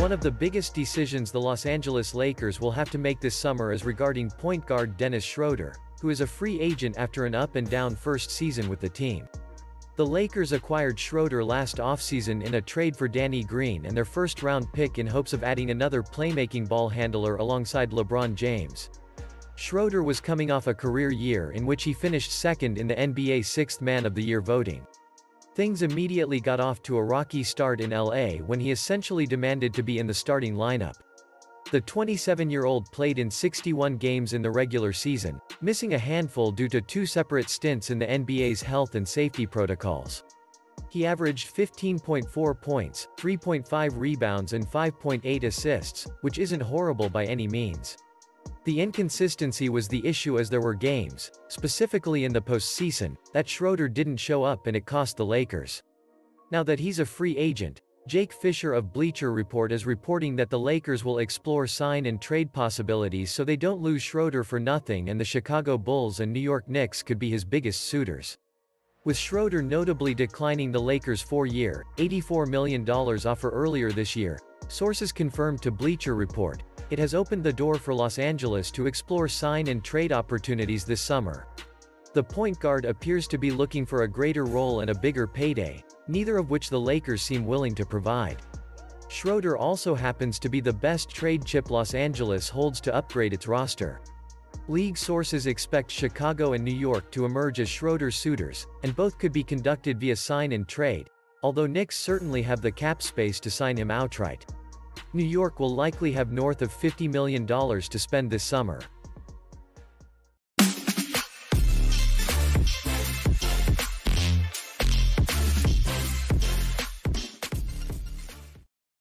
One of the biggest decisions the Los Angeles Lakers will have to make this summer is regarding point guard Dennis Schroeder, who is a free agent after an up-and-down first season with the team. The Lakers acquired Schroeder last offseason in a trade for Danny Green and their first-round pick in hopes of adding another playmaking ball handler alongside LeBron James. Schroeder was coming off a career year in which he finished second in the NBA Sixth Man of the Year voting. Things immediately got off to a rocky start in LA when he essentially demanded to be in the starting lineup. The 27-year-old played in 61 games in the regular season, missing a handful due to two separate stints in the NBA's health and safety protocols. He averaged 15.4 points, 3.5 rebounds and 5.8 assists, which isn't horrible by any means. The inconsistency was the issue as there were games, specifically in the postseason, that Schroeder didn't show up and it cost the Lakers. Now that he's a free agent, Jake Fisher of Bleacher Report is reporting that the Lakers will explore sign and trade possibilities so they don't lose Schroeder for nothing and the Chicago Bulls and New York Knicks could be his biggest suitors. With Schroeder notably declining the Lakers' four-year, $84 million offer earlier this year, sources confirmed to Bleacher Report, it has opened the door for Los Angeles to explore sign and trade opportunities this summer. The point guard appears to be looking for a greater role and a bigger payday, neither of which the Lakers seem willing to provide. Schroeder also happens to be the best trade chip Los Angeles holds to upgrade its roster. League sources expect Chicago and New York to emerge as Schroeder's suitors, and both could be conducted via sign and trade, although Knicks certainly have the cap space to sign him outright. New York will likely have north of $50 million to spend this summer.